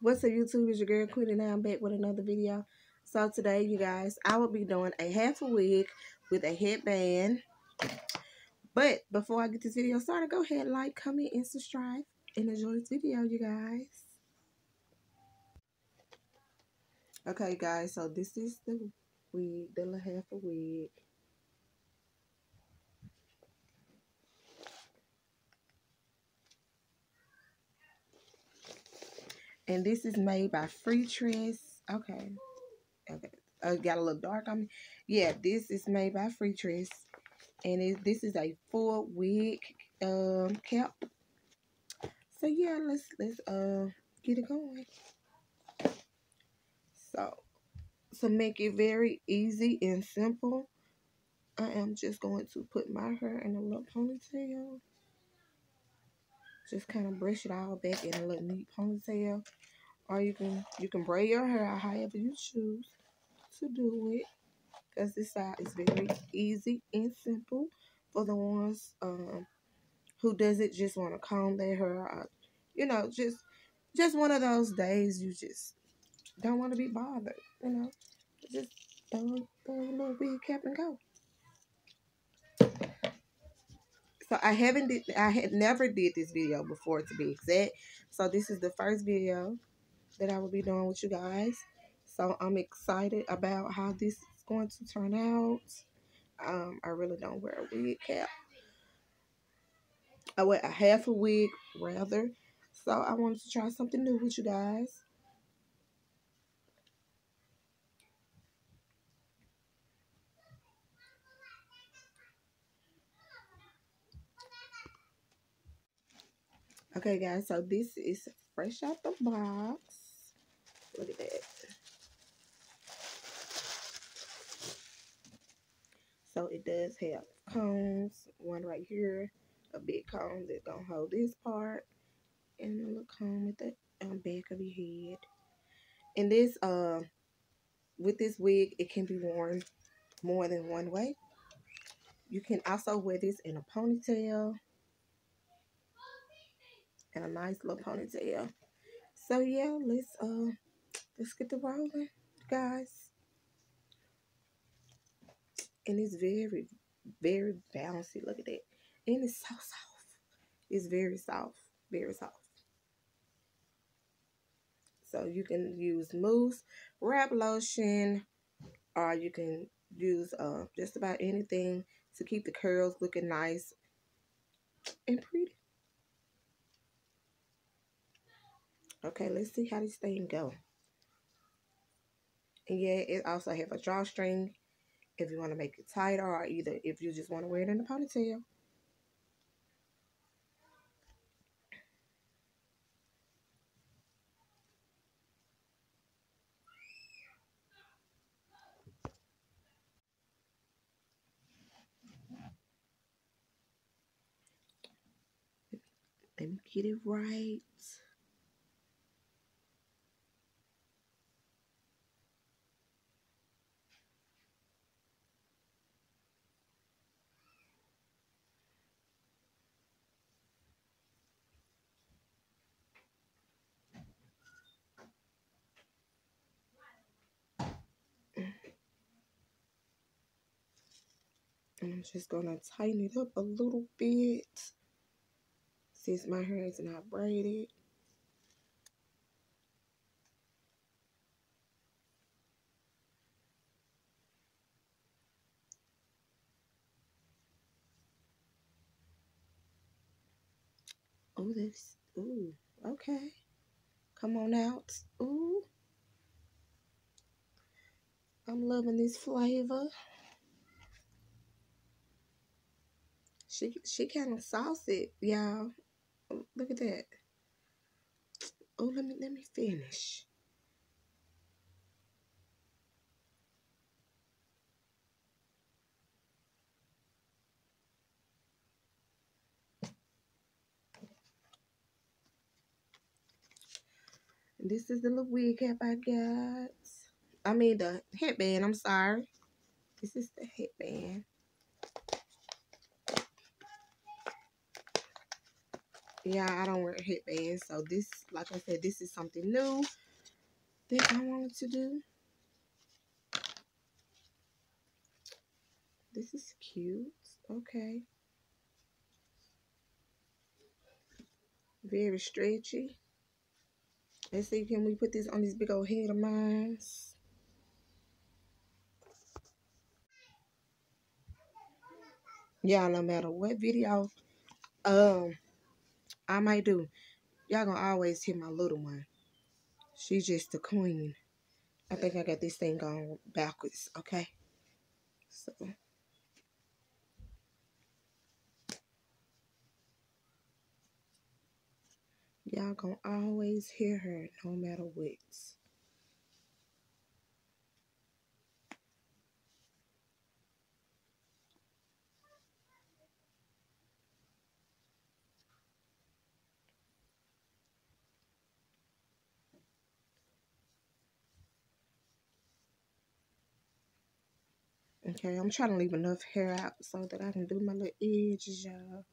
What's up YouTube? It's your girl Queen and I'm back with another video. So today you guys, I will be doing a half a wig with a headband. But before I get this video started, go ahead, like, comment, and subscribe. And enjoy this video, you guys. Okay guys, so this is the wig, the little half a wig. And this is made by Freetress. Okay. Okay. Uh, got a little dark on me. Yeah, this is made by Freetress. And it, this is a full wig um, cap. So yeah, let's let's uh get it going. So to make it very easy and simple, I am just going to put my hair in a little ponytail just kind of brush it all back in a little neat ponytail. Or you can you can braid your hair out however you choose to do it because this side is very easy and simple for the ones um, who doesn't just want to comb their hair out. You know just just one of those days you just don't want to be bothered you know? Just throw, throw a little wig cap and go so I haven't did I had never did this video before to be exact. So this is the first video that I will be doing with you guys. So I'm excited about how this is going to turn out. Um, I really don't wear a wig cap. I wear a half a wig rather. So I wanted to try something new with you guys. Okay, guys, so this is fresh out the box. Look at that. So it does have cones, one right here, a big cone that's gonna hold this part, and a little cone with the um, back of your head. And this, uh, with this wig, it can be worn more than one way. You can also wear this in a ponytail and a nice little ponytail. So yeah, let's uh let's get the rolling, guys. And it's very, very bouncy. Look at that. And it's so soft. It's very soft. Very soft. So you can use mousse, wrap lotion, or you can use uh just about anything to keep the curls looking nice and pretty. Okay, let's see how this thing go. And yeah, it also have a drawstring if you want to make it tighter or either if you just want to wear it in a ponytail. Let me get it right. I'm just going to tighten it up a little bit since my hair is not braided. Oh, this, ooh, okay. Come on out. Ooh. I'm loving this flavor. She she kind of saucy, y'all. Look at that. Oh, let me let me finish. This is the little wig cap I got. I mean the headband, I'm sorry. This is the headband. Yeah, I don't wear headbands. So this, like I said, this is something new that I wanted to do. This is cute. Okay. Very stretchy. Let's see, can we put this on this big old head of mine? Yeah, no matter what video um I might do, y'all gonna always hear my little one. She's just the queen. I think I got this thing going backwards, okay? So Y'all gonna always hear her no matter what. Okay, I'm trying to leave enough hair out so that I can do my little edges, y'all.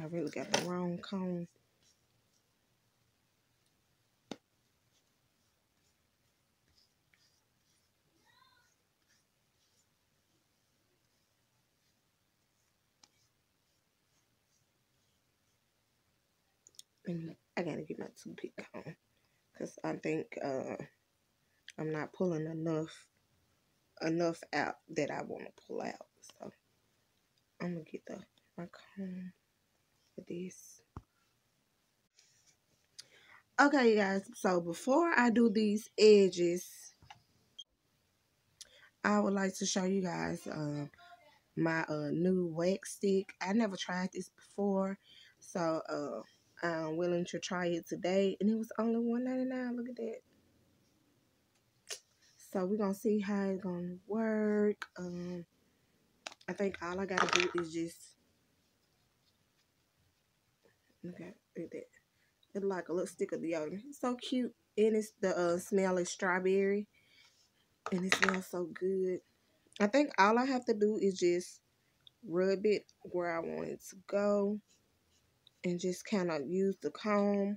I really got the wrong comb. I gotta get my toothpick on. Because I think uh, I'm not pulling enough enough out that I want to pull out. So I'm gonna get the my comb for this. Okay, you guys. So before I do these edges, I would like to show you guys uh, my uh, new wax stick. I never tried this before, so uh, To try it today, and it was only $1.99. Look at that. So we're gonna see how it's gonna work. Um, I think all I gotta do is just okay, look at that. It's like a little stick of deodorant. It's so cute, and it's the uh, smell is strawberry, and it smells so good. I think all I have to do is just rub it where I want it to go, and just kind of use the comb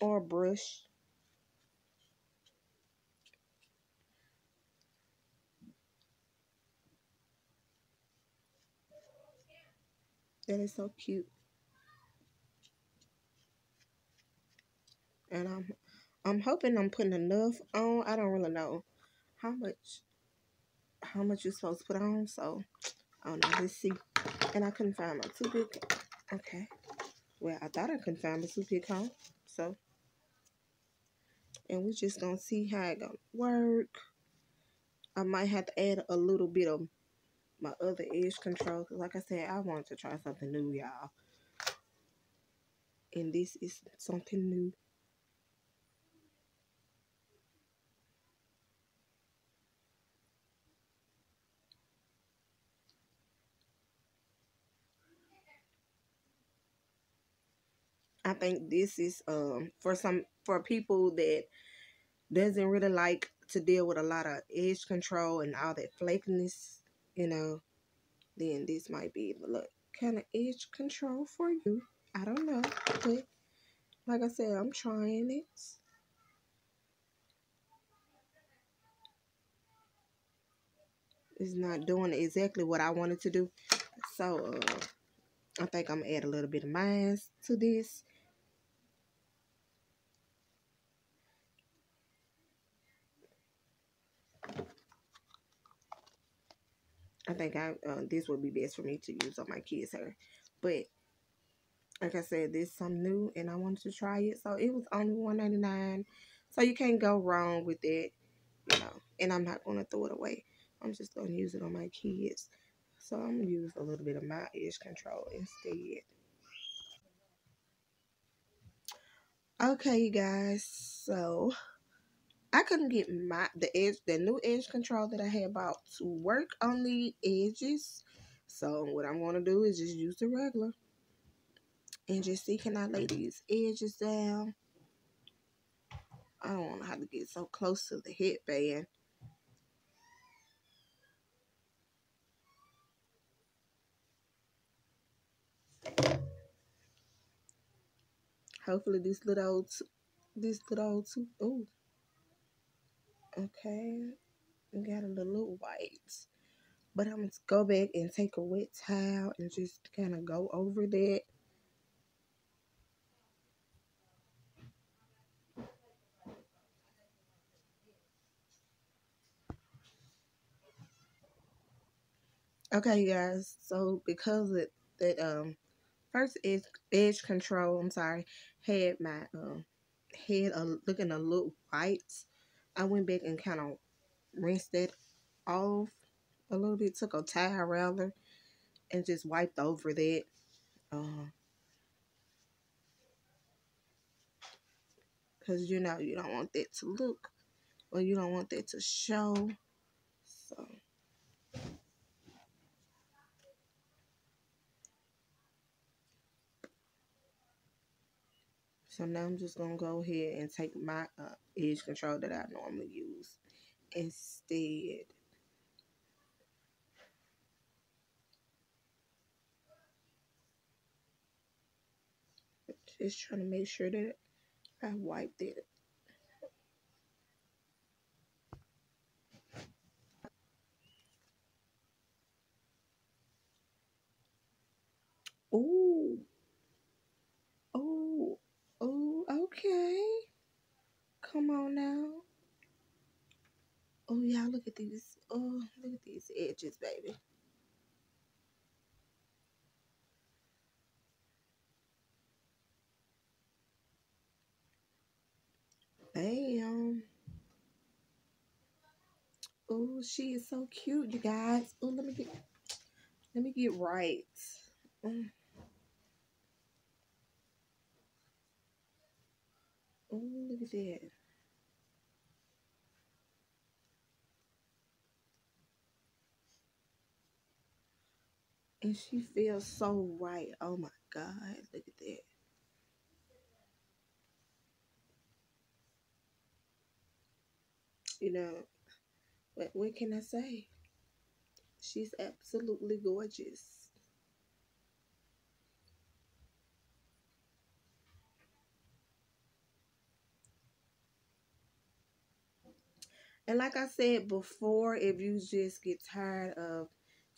or brush That is so cute. And I'm I'm hoping I'm putting enough on. I don't really know how much how much you're supposed to put on, so I don't know. Let's see. And I couldn't find my toothpick. Okay. Well, I thought I couldn't find the toothpick home. So and we're just gonna see how it gonna work. I might have to add a little bit of my other edge control. Like I said, I wanted to try something new, y'all. And this is something new. I think this is um for some for people that doesn't really like to deal with a lot of edge control and all that flakiness, you know, then this might be the look kind of edge control for you. I don't know, but like I said, I'm trying it. It's not doing exactly what I wanted to do. So, uh, I think I'm going to add a little bit of mask to this. I think I uh, this would be best for me to use on my kids' hair. But like I said, this is something new and I wanted to try it. So it was only $1.99. So you can't go wrong with it, you know. And I'm not going to throw it away. I'm just going to use it on my kids. So I'm going to use a little bit of my edge control instead. Okay, you guys. So I couldn't get my the edge the new edge control that I had bought to work on the edges. So what I'm gonna do is just use the regular and just see can I lay these edges down. I don't want to to get so close to the headband. Hopefully this little this little oh, Okay. We got a little white. But I'm going to go back and take a wet towel and just kind of go over that. Okay, you guys. So because it that um first edge edge control, I'm sorry, had my um head uh, looking a little white. I went back and kind of rinsed it off a little bit, took a towel rather, and just wiped over that. Uh, Cause you know you don't want that to look or you don't want that to show. So So now I'm just going to go ahead and take my uh, edge control that I normally use instead. Just trying to make sure that I wiped it. Ooh. Oh. Oh, okay. Come on now. Oh, y'all, look at these. Oh, look at these edges, baby. Bam. Oh, she is so cute, you guys. Oh, let me get let me get right. Mm. Oh, look at that. And she feels so right. Oh my God, look at that. You know, what, what can I say? She's absolutely gorgeous. And like I said before, if you just get tired of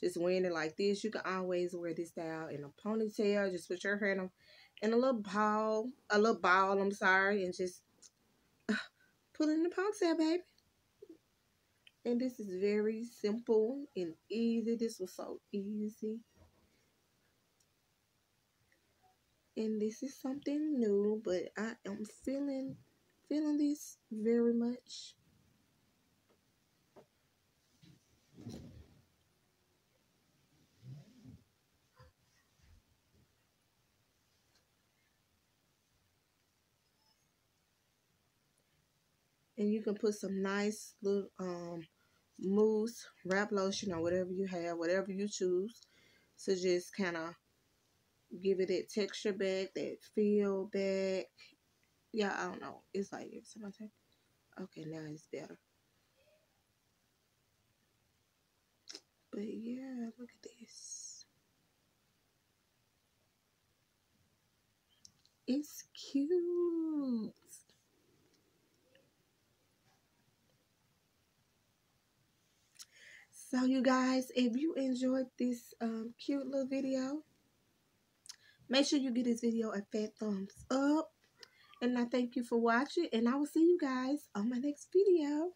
just wearing it like this, you can always wear this style in a ponytail. Just put your hair in a, in a little ball, a little ball, I'm sorry, and just uh, put it in the ponytail, baby. And this is very simple and easy. This was so easy. And this is something new, but I am feeling feeling this very much. And you can put some nice little um mousse wrap lotion or whatever you have whatever you choose to just kind of give it that texture back that feel back. Yeah i don't know. It's like take okay now it's better. But yeah look at this. It's cute So you guys, if you enjoyed this um, cute little video, make sure you give this video a fat thumbs up. And I thank you for watching. And I will see you guys on my next video.